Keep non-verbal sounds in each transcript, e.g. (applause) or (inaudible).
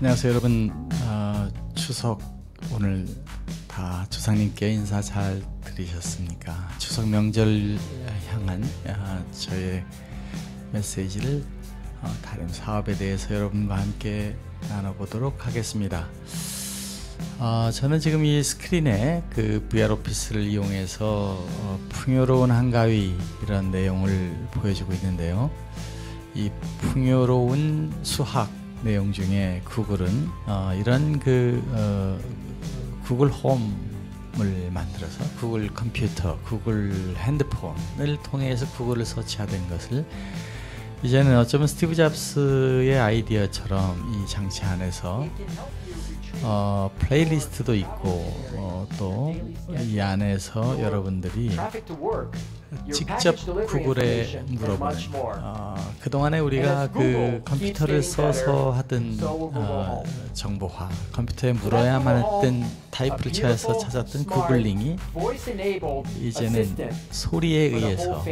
안녕하세요 여러분 어, 추석 오늘 다 조상님께 인사 잘 드리셨습니까? 추석 명절 향한 어, 저의 메시지를 어, 다른 사업에 대해서 여러분과 함께 나눠보도록 하겠습니다. 어, 저는 지금 이 스크린에 그 VR 오피스를 이용해서 어, 풍요로운 한가위 이런 내용을 보여주고 있는데요. 이 풍요로운 수확 내용 중에 구글은 어, 이런 그 어, 구글 홈을 만들어서 구글 컴퓨터, 구글 핸드폰을 통해서 구글을 search하던 것을 이제는 어쩌면 스티브 잡스의 아이디어처럼 이 장치 안에서 어, playlist도 있고 어, 또 이 안에서 여러분들이 직접 구글에 물어보는 어, 그동안에 우리가 그 컴퓨터를 써서 하던 어, 정보화 컴퓨터에 물어야만 했던 타이프를 쳐서 찾았던 구글링이 이제는 소리에 의해서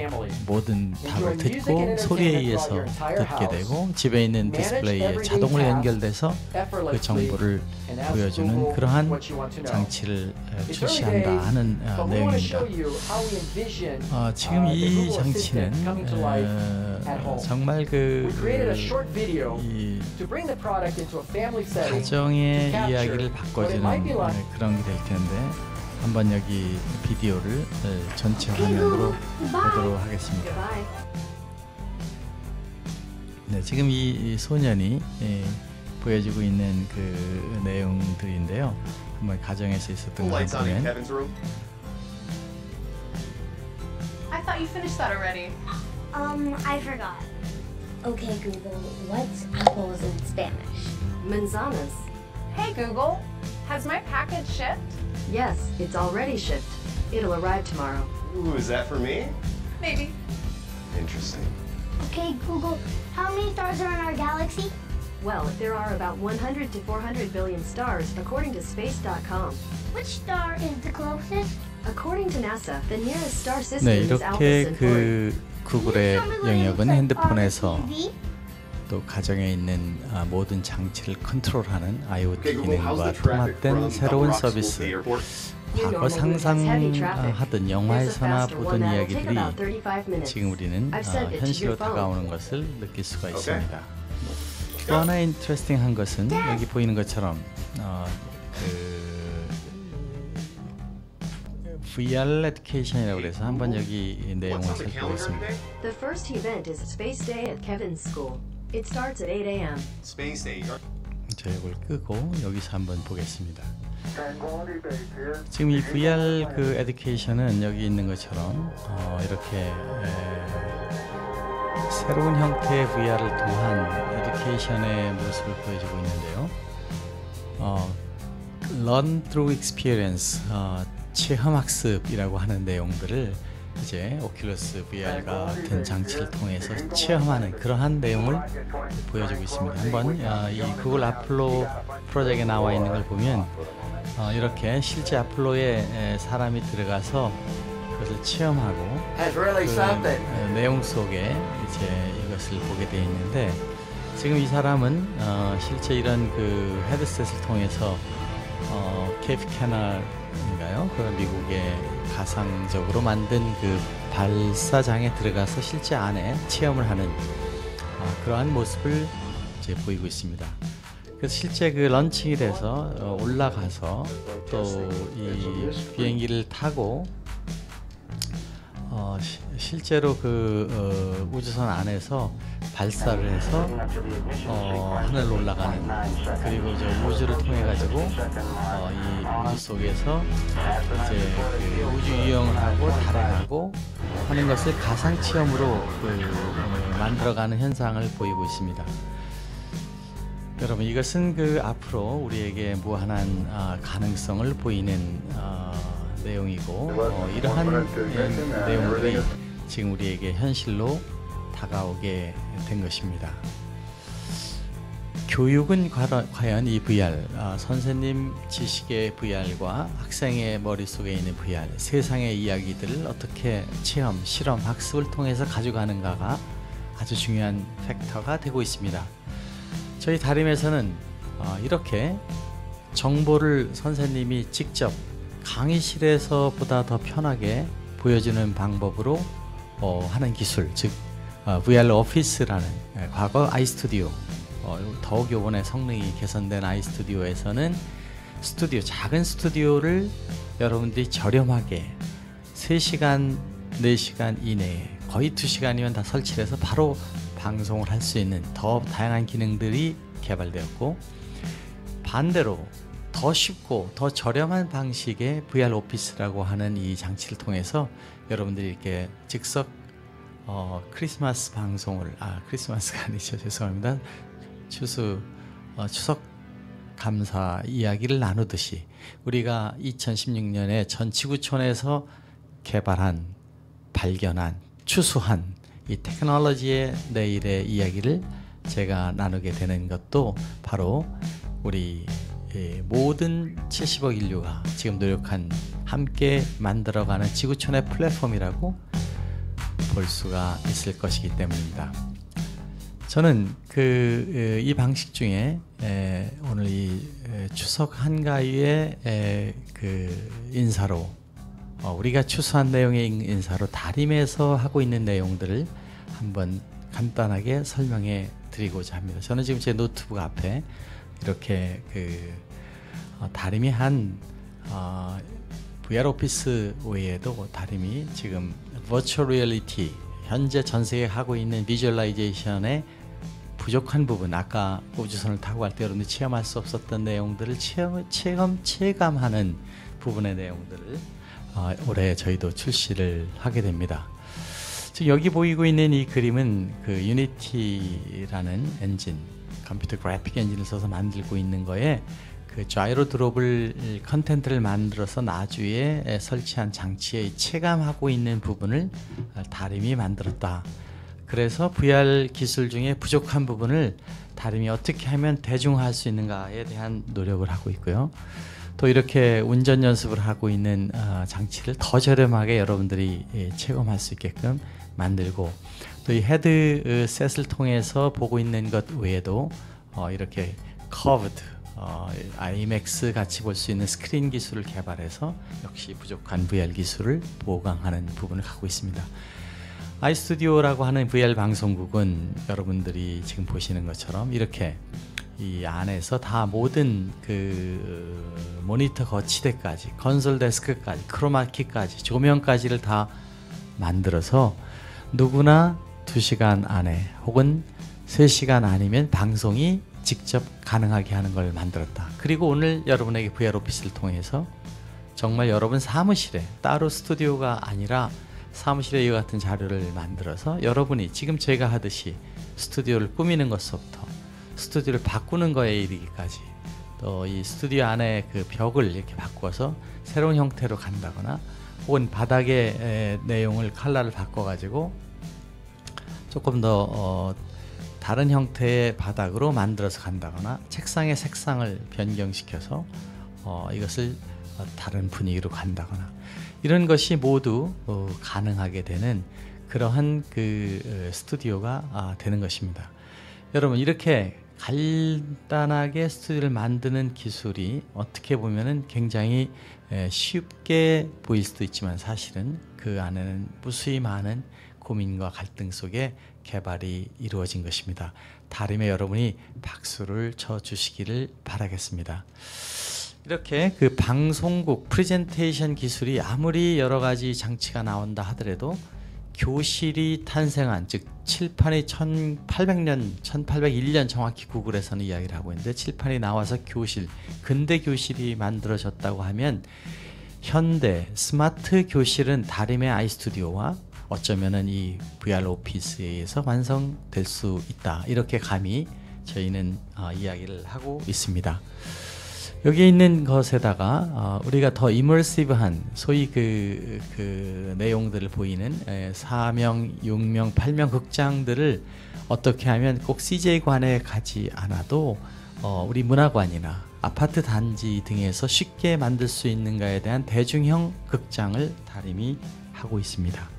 모든 답을 듣고 소리에 의해서 듣게 되고 집에 있는 디스플레이에 자동으로 연결돼서 그 정보를 보여주는 그러한 장치를 출시한다 하는 어, 내용입니다. 어, 지금 이 장치는 어, 정말 그, 이 가정의 이야기를 바꿔주는 그런 게 될 텐데 한번 여기 비디오를 전체 화면으로 보도록 하겠습니다. 네, 지금 이 소년이 예, 보여주고 있는 그 내용들인데요. 한번 가정에서 있었던 I thought you finished that already. Um, I forgot. Okay, Google, what's apples in Spanish? Manzanas. Hey Google, has my package shipped? Yes, it's already shipped. It'll arrive tomorrow. Ooh, is that for me? Maybe. Interesting. Okay, Google, how many stars are in our galaxy? Well, there are about 100 to 400 billion stars, according to Space.com. Which star is the closest? According to NASA, the nearest star system 네, is Alpha 이렇게. 그 구글의 영역은 핸드폰에서? 또 가정에 있는 아, 모든 장치를 컨트롤하는 IoT 기능과 통합된 새로운 서비스. the airport? New 과거. 상상하던 영화에서나 보던 이야기들이 about 35 minutes. 지금 우리는 아, 현실로. 다가오는 것을 느낄 수가. 있습니다. 또 하나 인트레스팅한 것은 여기 보이는 것처럼 VR 에듀케이션이라고 그래서 한번 여기 내용을 What's on the calendar 살펴보겠습니다. today? The first event is Space Day at Kevin's school. It starts at 8 a.m. Space Day. 자, 이걸 끄고 여기서 한번 보겠습니다. 지금 이 VR 그 에듀케이션은 여기 있는 것처럼 어, 이렇게 에, 새로운 형태의 VR을 통한 에듀케이션의 모습을 보여주고 있는데요. 어, Learn through experience, 어, 체험학습이라고 하는 내용들을 이제 오큘러스 VR과 같은 장치를 통해서 체험하는 그러한 내용을 보여주고 있습니다. 한번 어, 이 구글 아플로 프로젝트에 나와 있는 걸 보면 어, 이렇게 실제 아플로에 에, 사람이 들어가서 그것을 체험하고 그. 어, 내용 속에 이제 이것을 보게 되어 있는데 지금 이 사람은 어, 실제 이런 그 헤드셋을 통해서 어, 케이프 캐널 인가요? 그 미국의 가상적으로 만든 그 발사장에 들어가서 실제 안에 체험을 하는 어, 그러한 모습을 이제 보이고 있습니다. 그래서 실제 그 launching이 돼서 어, 올라가서 또 이 비행기를 타고 어, 시- 실제로 그 어, 우주선 안에서 발사를 해서 어, 하늘로 올라가는 그리고 이제 우주를 통해 가지고 어, 이 우주 속에서 이제 그 우주 유영을 하고 달에 가고 하는 것을 가상 체험으로 그, 어, 만들어가는 현상을 보이고 있습니다. 여러분 이것은 그 앞으로 우리에게 무한한 아, 가능성을 보이는 아, 내용이고 어, 이러한 예, 내용들이 지금 우리에게 현실로 다가오게 된 것입니다. 교육은 과연 이 VR, 아, 선생님 지식의 VR과 학생의 머릿속에 있는 VR, 세상의 이야기들을 어떻게 체험, 실험, 학습을 통해서 가져가는가가 아주 중요한 팩터가 되고 있습니다. 저희 다림에서는 어, 이렇게 정보를 선생님이 직접 강의실에서보다 더 편하게 보여주는 방법으로 어, 하는 기술, 즉 어, VR 오피스라는 예, 과거 아이스튜디오, 어, 더욱 요번에 성능이 개선된 아이스튜디오에서는 스튜디오 작은 스튜디오를 여러분들이 저렴하게 3시간, 4시간 이내에 거의 2시간이면 다 설치해서 바로 방송을 할 수 있는 더 다양한 기능들이 개발되었고 반대로 더 쉽고 더 저렴한 방식의 VR 오피스라고 하는 이 장치를 통해서 여러분들이 이렇게 즉석 어, 크리스마스 방송을 아 크리스마스가 아니죠. (laughs) 죄송합니다. 추수 어, 추석 감사 이야기를 나누듯이 우리가 2016년에 전 지구촌에서 개발한 발견한 추수한 이 테크놀로지의 내일의 이야기를 제가 나누게 되는 것도 바로 우리 예, 모든 70억 인류가 지금 노력한 함께 만들어가는 지구촌의 플랫폼이라고 볼 수가 있을 것이기 때문입니다. 저는 그 이 방식 중에 에, 오늘 이 에, 추석 한가위의 에, 그 인사로 어, 우리가 추수한 내용의 인- 인사로 다림에서 하고 있는 내용들을 한번 간단하게 설명해 드리고자 합니다. 저는 지금 제 노트북 앞에 이렇게 그 어, 다림이 한 어, VR office 외에도 다림이 지금 virtual reality 현재 전 세계 하고 있는 visualization의 부족한 부분 아까 우주선을 타고 갈 때 여러분들이 체험할 수 없었던 내용들을 체험, 체험 체감하는 부분의 내용들을 어, 올해 저희도 출시를 하게 됩니다. 지금 여기 보이고 있는 이 그림은 그 Unity라는 엔진 컴퓨터 그래픽 엔진을 써서 만들고 있는 거에 그 자이로 드롭을 컨텐츠를 만들어서 나주에 설치한 장치에 체감하고 있는 부분을 다림이 만들었다. 그래서 VR 기술 중에 부족한 부분을 다림이 어떻게 하면 대중화할 수 있는가에 대한 노력을 하고 있고요. 또 이렇게 운전 연습을 하고 있는 어, 장치를 더 저렴하게 여러분들이 예, 체험할 수 있게끔 만들고 또 이 헤드셋을 통해서 보고 있는 것 외에도 어, 이렇게 curved 어, IMAX 같이 볼 수 있는 스크린 기술을 개발해서 역시 부족한 VR 기술을 보강하는 부분을 갖고 있습니다. 아이스튜디오라고 하는 VR 방송국은 여러분들이 지금 보시는 것처럼 이렇게 이 안에서 다 모든 그 모니터 거치대까지 건설 데스크까지 크로마키까지 조명까지를 다 만들어서 누구나 2시간 안에 혹은 3시간 아니면 방송이 직접 가능하게 하는 걸 만들었다. 그리고 오늘 여러분에게 VR 오피스를 통해서 정말 여러분 사무실에 따로 스튜디오가 아니라 사무실에 이와 같은 자료를 만들어서 여러분이 지금 제가 하듯이 스튜디오를 꾸미는 것부터 스튜디오를 바꾸는 거에 이르기까지 또 이 스튜디오 안에 그 벽을 이렇게 바꿔서 새로운 형태로 간다거나 혹은 바닥의 에, 내용을 컬러를 바꿔가지고 조금 더 어, 다른 형태의 바닥으로 만들어서 간다거나 책상의 색상을 변경시켜서 어, 이것을 어, 다른 분위기로 간다거나 이런 것이 모두 어, 가능하게 되는 그러한 그 어, 스튜디오가 아, 되는 것입니다. 여러분 이렇게 간단하게 스튜디오를 만드는 기술이 어떻게 보면은 굉장히 에, 쉽게 보일 수도 있지만 사실은 그 안에는 무수히 많은 고민과 갈등 속에 개발이 이루어진 것입니다. 다림에 여러분이 박수를 쳐 주시기를 바라겠습니다. 이렇게 그 방송국 프레젠테이션 기술이 아무리 여러 가지 장치가 나온다 하더라도 교실이 탄생한 즉 칠판이 1800년 1801년 정확히 구글에서는 이야기를 하고 있는데 칠판이 나와서 교실 근대 교실이 만들어졌다고 하면 현대 스마트 교실은 다림의 아이스튜디오와 어쩌면은 이 VR 오피스에 의해서 완성될 수 있다 이렇게 감히 저희는 어, 이야기를 하고 있습니다. 여기 있는 것에다가 어, 우리가 더 이머시브한 소위 그, 그 내용들을 보이는 에, 4명, 6명, 8명 극장들을 어떻게 하면 꼭 CJ관에 가지 않아도 어, 우리 문화관이나 아파트 단지 등에서 쉽게 만들 수 있는가에 대한 대중형 극장을 다림이 하고 있습니다.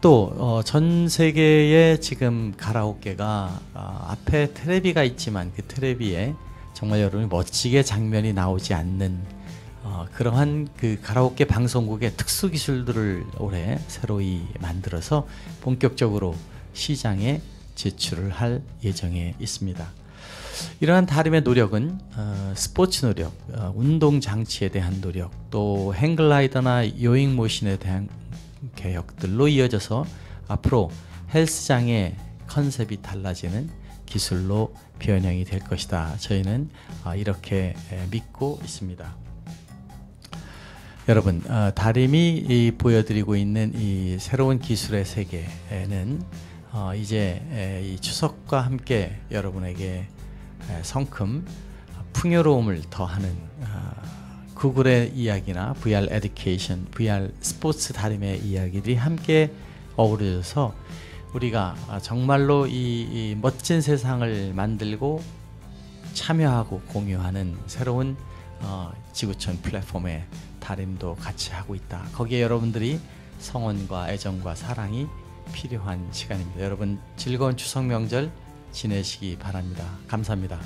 또 어, 전 세계에 지금 가라오케가 아, 앞에 테레비가 있지만 그 테레비에 정말 여러분이 멋지게 장면이 나오지 않는 어, 그러한 그 가라오케 방송국의 특수 기술들을 올해 새로이 만들어서 본격적으로 시장에 제출을 할 예정에 있습니다. 이러한 다림의 노력은 어, 스포츠 노력, 어, 운동 장치에 대한 노력, 또 행글라이더나 요잉 모신에 대한 개혁들로 이어져서 앞으로 헬스장의 컨셉이 달라지는 기술로 변형이 될 것이다. 저희는 아, 이렇게 에, 믿고 있습니다. 여러분, 어, 다림이 이 보여드리고 있는 이 새로운 기술의 세계에는 어, 이제 에, 이 추석과 함께 여러분에게 에, 성큼 풍요로움을 더하는 아, 구글의 이야기나 VR 에듀케이션, VR 스포츠 다림의 이야기들이 함께 어우러져서 우리가 아, 정말로 이, 이 멋진 세상을 만들고 참여하고 공유하는 새로운 어, 지구촌 플랫폼의 다림도 같이 하고 있다. 거기에 여러분들이 성원과 애정과 사랑이 필요한 시간입니다. 여러분 즐거운 추석 명절 지내시기 바랍니다. 감사합니다.